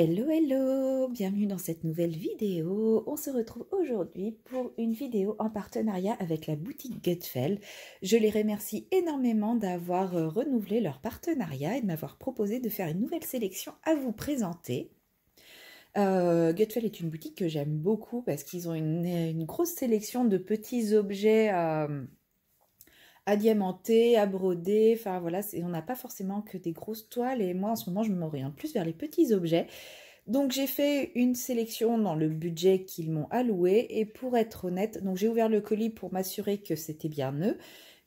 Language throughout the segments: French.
Hello hello, bienvenue dans cette nouvelle vidéo. On se retrouve aujourd'hui pour une vidéo en partenariat avec la boutique Gutfell. Je les remercie énormément d'avoir euh, renouvelé leur partenariat et de m'avoir proposé de faire une nouvelle sélection à vous présenter. Euh, Gutfell est une boutique que j'aime beaucoup parce qu'ils ont une, grosse sélection de petits objets euh, à diamanter, à broder. Enfin voilà, on n'a pas forcément que des grosses toiles. Et moi, en ce moment, je m'oriente plus vers les petits objets. Donc j'ai fait une sélection dans le budget qu'ils m'ont alloué. Et pour être honnête, donc j'ai ouvert le colis pour m'assurer que c'était bien eux.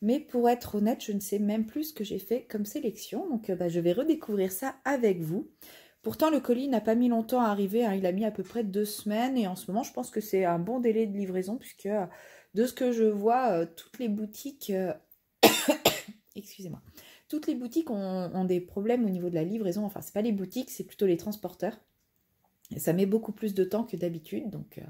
Mais pour être honnête, je ne sais même plus ce que j'ai fait comme sélection. Donc euh, bah, je vais redécouvrir ça avec vous. Pourtant, le colis n'a pas mis longtemps à arriver. Hein. Il a mis à peu près deux semaines. Et en ce moment, je pense que c'est un bon délai de livraison. Puisque euh, de ce que je vois, euh, toutes les boutiques excusez-moi, toutes les boutiques ont, des problèmes au niveau de la livraison. Enfin, c'est pas les boutiques, c'est plutôt les transporteurs. Et ça met beaucoup plus de temps que d'habitude. Donc, euh,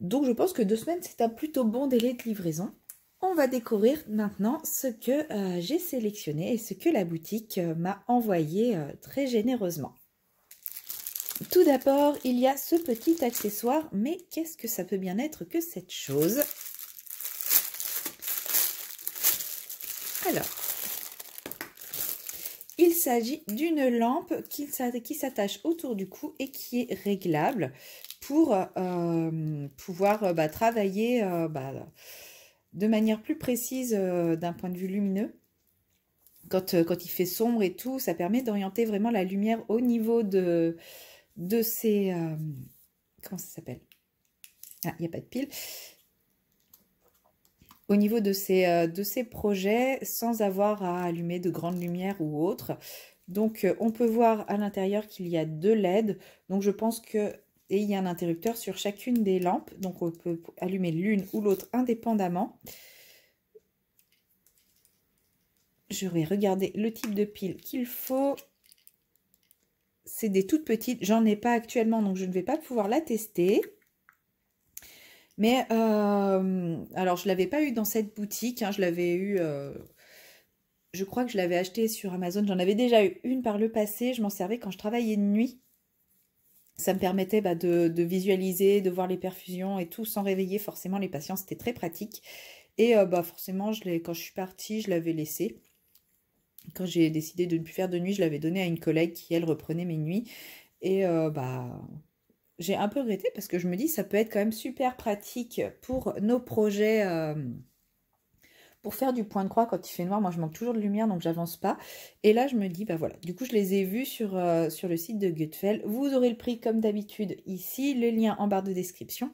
je pense que deux semaines, c'est un plutôt bon délai de livraison. On va découvrir maintenant ce que euh, j'ai sélectionné et ce que la boutique euh, m'a envoyé très généreusement. Tout d'abord, il y a ce petit accessoire, mais qu'est-ce que ça peut bien être que cette chose? Alors, il s'agit d'une lampe qui, s'attache autour du cou et qui est réglable pour euh, pouvoir euh, bah, travailler euh, bah, de manière plus précise d'un point de vue lumineux. Quand, il fait sombre et tout, ça permet d'orienter vraiment la lumière au niveau de, de ces... comment ça s'appelle? Ah, il n'y a pas de pile au niveau de ces, euh, de ces projets sans avoir à allumer de grandes lumières ou autres. Donc euh, on peut voir à l'intérieur qu'il y a deux LED. Donc je pense que... Et il y a un interrupteur sur chacune des lampes. Donc on peut allumer l'une ou l'autre indépendamment. Je vais regarder le type de pile qu'il faut. C'est des toutes petites. J'en ai pas actuellement, donc je ne vais pas pouvoir la tester. Mais, euh, alors, je ne l'avais pas eu dans cette boutique. Hein, je l'avais eu... Euh, je crois que je l'avais acheté sur Amazon. J'en avais déjà eu une par le passé. Je m'en servais quand je travaillais de nuit. Ça me permettait bah, de, visualiser, de voir les perfusions et tout sans réveiller forcément les patients. C'était très pratique. Et euh, bah, forcément, quand je suis partie, je l'avais laissé. Quand j'ai décidé de ne plus faire de nuit, je l'avais donné à une collègue qui, elle, reprenait mes nuits. Et bah, j'ai un peu regretté parce que je me dis ça peut être quand même super pratique pour nos projets euh, pour faire du point de croix quand il fait noir. Moi, je manque toujours de lumière, donc j'avance pas. Et là, je me dis, bah voilà. Du coup, je les ai vus sur, euh, sur le site de Gutfell. Vous aurez le prix comme d'habitude ici, le lien en barre de description.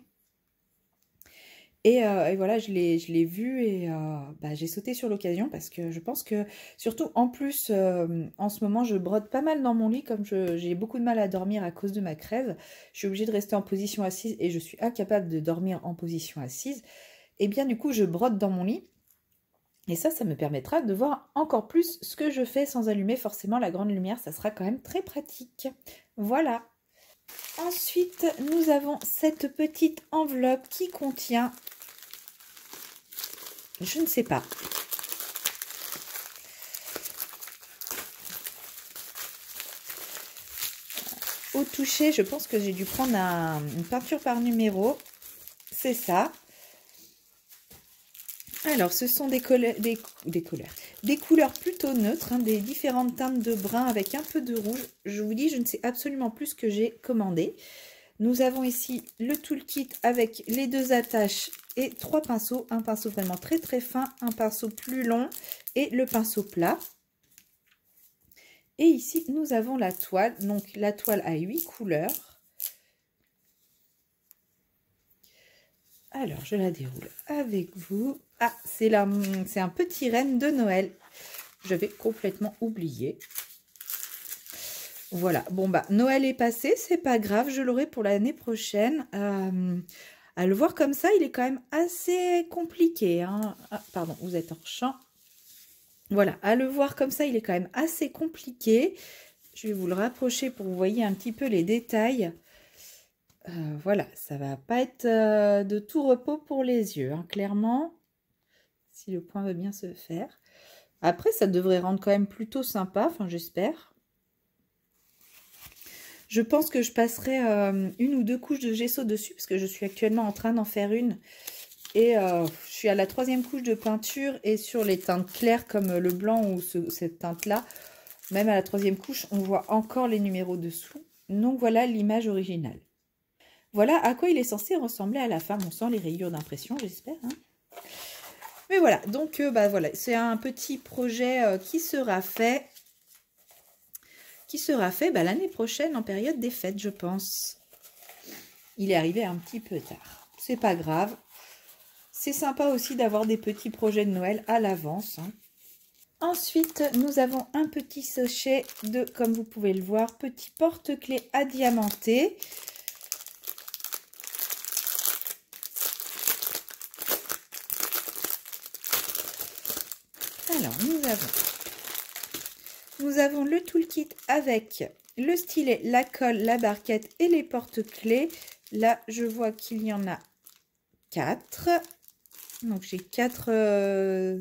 Euh, et, voilà, je l'ai vu et euh, bah, j'ai sauté sur l'occasion parce que je pense que, surtout en plus, euh, en ce moment, je brode pas mal dans mon lit comme j'ai beaucoup de mal à dormir à cause de ma crève. Je suis obligée de rester en position assise et je suis incapable de dormir en position assise. Et bien du coup, je brode dans mon lit. Et ça, ça me permettra de voir encore plus ce que je fais sans allumer forcément la grande lumière. Ça sera quand même très pratique. Voilà. Ensuite, nous avons cette petite enveloppe qui contient je ne sais pas. Au toucher, je pense que j'ai dû prendre une peinture par numéro. C'est ça. Alors, ce sont des, couleurs, des, couleurs plutôt neutres, hein, des différentes teintes de brun avec un peu de rouge. Je vous dis, je ne sais absolument plus ce que j'ai commandé. Nous avons ici le toolkit avec les deux attaches trois pinceaux. Un pinceau vraiment très très fin, un pinceau plus long et le pinceau plat. Et ici, nous avons la toile. Donc, la toile a huit couleurs. Alors, je la déroule avec vous. Ah, c'est un petit renne de Noël. Je vais complètement oublier. Voilà, bon bah Noël est passé, c'est pas grave, je l'aurai pour l'année prochaine. Euh, à le voir comme ça, il est quand même assez compliqué. Hein. Ah, pardon, vous êtes en champ. Voilà, à le voir comme ça, il est quand même assez compliqué. Je vais vous le rapprocher pour vous voyez un petit peu les détails. Euh, voilà, ça va pas être euh, de tout repos pour les yeux, hein, clairement. Si le point veut bien se faire. Après, ça devrait rendre quand même plutôt sympa, enfin j'espère. Je pense que je passerai une ou deux couches de gesso dessus, parce que je suis actuellement en train d'en faire une. Et je suis à la troisième couche de peinture, et sur les teintes claires comme le blanc ou cette teinte-là, même à la troisième couche, on voit encore les numéros dessous. Donc voilà l'image originale. Voilà à quoi il est censé ressembler à la fin. On sent les rayures d'impression, j'espère. Hein. Mais voilà, donc euh, bah, voilà, c'est un petit projet euh, qui sera fait, qui sera fait bah, l'année prochaine en période des fêtes, je pense. Il est arrivé un petit peu tard. C'est pas grave. C'est sympa aussi d'avoir des petits projets de Noël à l'avance. Hein. Ensuite, nous avons un petit sachet de, comme vous pouvez le voir, petit porte-clés à diamanter. Alors, nous avons, nous avons le toolkit avec le stylet, la colle, la barquette et les porte-clés. Là, je vois qu'il y en a quatre. Donc, j'ai quatre... Euh,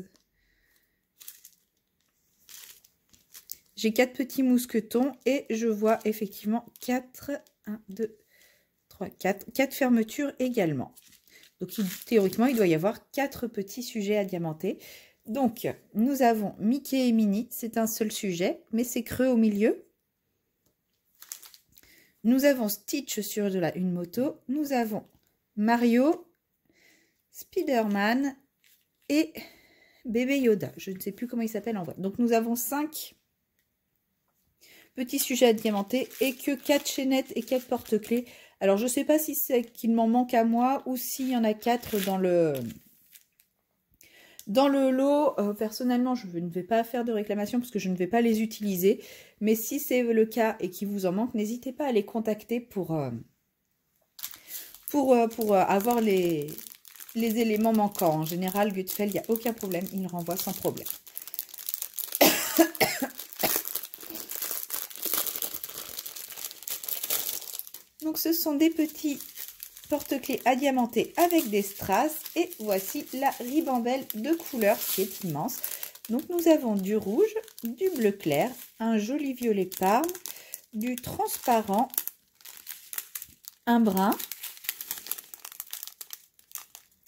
j'ai quatre petits mousquetons et je vois effectivement quatre... 1, 2, 3, 4. Quatre fermetures également. Donc, théoriquement, il doit y avoir quatre petits sujets à diamanter. Donc, nous avons Mickey et Minnie, c'est un seul sujet, mais c'est creux au milieu. Nous avons Stitch sur de la, une moto. Nous avons Mario, Spider-Man et Bébé Yoda. Je ne sais plus comment il s'appelle en vrai. Donc, nous avons cinq petits sujets à diamanter et que quatre chaînettes et quatre porte-clés. Alors, je ne sais pas si c'est qu'il m'en manque à moi ou s'il y en a quatre dans le dans le lot, euh, personnellement, je ne vais pas faire de réclamation parce que je ne vais pas les utiliser. Mais si c'est le cas et qu'il vous en manque, n'hésitez pas à les contacter pour, euh, pour, euh, pour avoir les, les éléments manquants. En général, Gutfeld, il n'y a aucun problème. Il renvoie sans problème. Donc, ce sont des petits porte-clés à diamanter avec des strass. Et voici la ribambelle de couleurs qui est immense. Donc nous avons du rouge, du bleu clair, un joli violet parme, du transparent, un brun,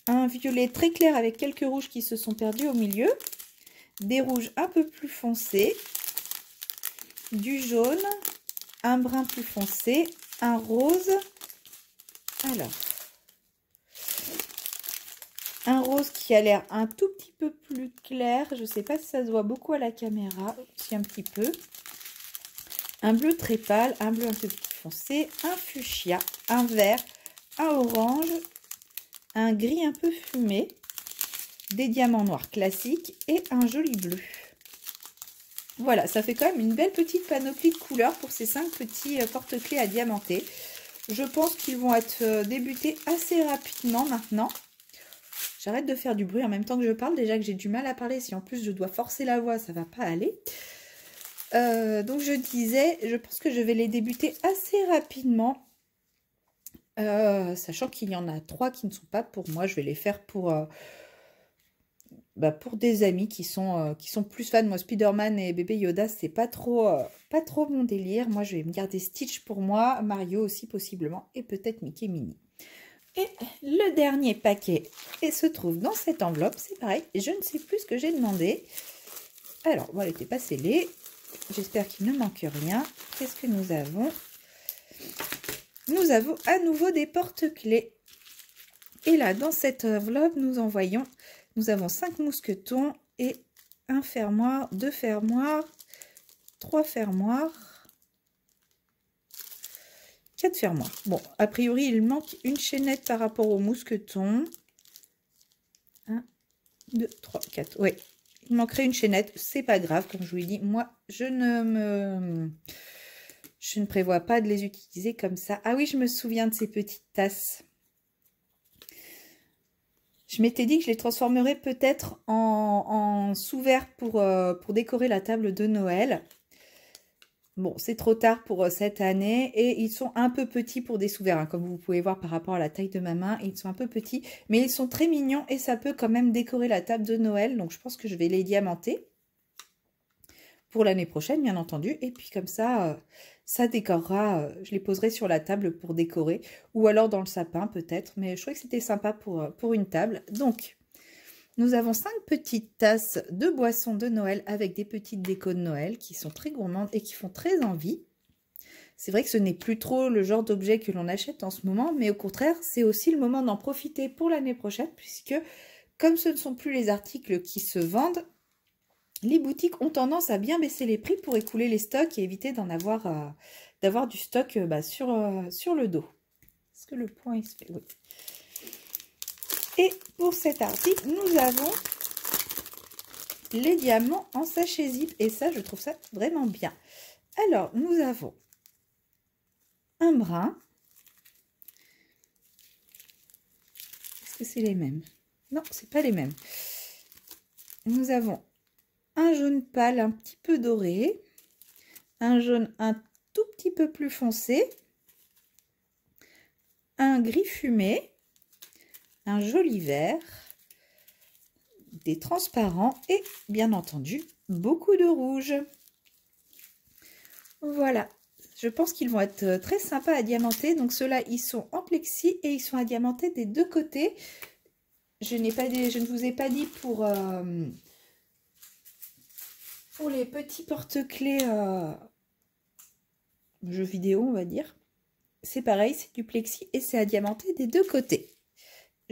un violet très clair avec quelques rouges qui se sont perdus au milieu, des rouges un peu plus foncés, du jaune, un brun plus foncé, un rose, alors, un rose qui a l'air un tout petit peu plus clair. Je ne sais pas si ça se voit beaucoup à la caméra, si un petit peu. Un bleu très pâle, un bleu un peu plus foncé, un fuchsia, un vert, un orange, un gris un peu fumé, des diamants noirs classiques et un joli bleu. Voilà, ça fait quand même une belle petite panoplie de couleurs pour ces cinq petits euh, porte-clés à diamanter. Je pense qu'ils vont être euh, débutés assez rapidement maintenant. J'arrête de faire du bruit en même temps que je parle. Déjà que j'ai du mal à parler. Si en plus je dois forcer la voix, ça va pas aller. Euh, donc je disais, je pense que je vais les débuter assez rapidement. Euh, sachant qu'il y en a trois qui ne sont pas pour moi. Je vais les faire pour, bah, pour des amis qui sont, euh, qui sont plus fans. Moi, Spider-Man et bébé Yoda, c'est pas trop, euh, pas trop mon délire. Moi, je vais me garder Stitch pour moi, Mario aussi possiblement, et peut-être Mickey Mini. Et le dernier paquet et se trouve dans cette enveloppe. C'est pareil, je ne sais plus ce que j'ai demandé. Alors, bon, elle n'était pas scellée. J'espère qu'il ne manque rien. Qu'est-ce que nous avons? Nous avons à nouveau des porte-clés. Et là, dans cette enveloppe, nous envoyons nous avons 5 mousquetons et un fermoir, deux fermoirs, trois fermoirs, quatre fermoirs. Bon, a priori, il manque une chaînette par rapport aux mousquetons. 1, 2, 3, 4. Oui, il manquerait une chaînette. C'est pas grave, comme je vous l'ai dit. Moi, je ne me... Je ne prévois pas de les utiliser comme ça. Ah oui, je me souviens de ces petites tasses. Je m'étais dit que je les transformerais peut-être en, sous-verre pour, euh, pour décorer la table de Noël. Bon, c'est trop tard pour euh, cette année et ils sont un peu petits pour des sous-verres. Hein, comme vous pouvez voir par rapport à la taille de ma main, ils sont un peu petits. Mais ils sont très mignons et ça peut quand même décorer la table de Noël. Donc je pense que je vais les diamanter pour l'année prochaine, bien entendu. Et puis comme ça, euh, ça décorera, je les poserai sur la table pour décorer, ou alors dans le sapin peut-être, mais je trouvais que c'était sympa pour, pour une table. Donc, nous avons cinq petites tasses de boissons de Noël avec des petites décos de Noël qui sont très gourmandes et qui font très envie. C'est vrai que ce n'est plus trop le genre d'objet que l'on achète en ce moment, mais au contraire, c'est aussi le moment d'en profiter pour l'année prochaine, puisque comme ce ne sont plus les articles qui se vendent, les boutiques ont tendance à bien baisser les prix pour écouler les stocks et éviter d'en avoir, euh, d'avoir du stock euh, bah, sur, euh, sur le dos. Est-ce que le point se fait? Oui. Et pour cet article, nous avons les diamants en sachet zip. Et ça, je trouve ça vraiment bien. Alors, nous avons un brun. Est-ce que c'est les mêmes? Non, c'est pas les mêmes. Nous avons un jaune pâle un petit peu doré, un jaune un tout petit peu plus foncé, un gris fumé, un joli vert, des transparents et bien entendu beaucoup de rouge. Voilà, je pense qu'ils vont être euh, très sympas à diamanter. Donc ceux-là, ils sont en plexi et ils sont à diamanter des deux côtés. Je, pas je ne vous ai pas dit pour, euh, les petits porte-clés euh, jeux vidéo, on va dire. C'est pareil, c'est du plexi et c'est à diamanter des deux côtés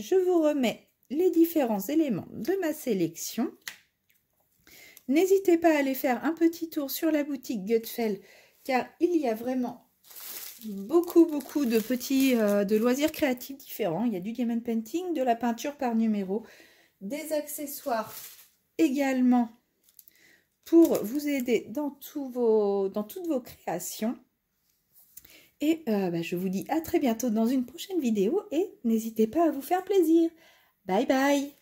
je vous remets les différents éléments de ma sélection. N'hésitez pas à aller faire un petit tour sur la boutique Gutfell car il y a vraiment beaucoup beaucoup de petits euh, de loisirs créatifs différents. Il y a du diamond painting, de la peinture par numéro, des accessoires également pour vous aider dans, toutes vos créations. Et euh, bah, je vous dis à très bientôt dans une prochaine vidéo et n'hésitez pas à vous faire plaisir. Bye bye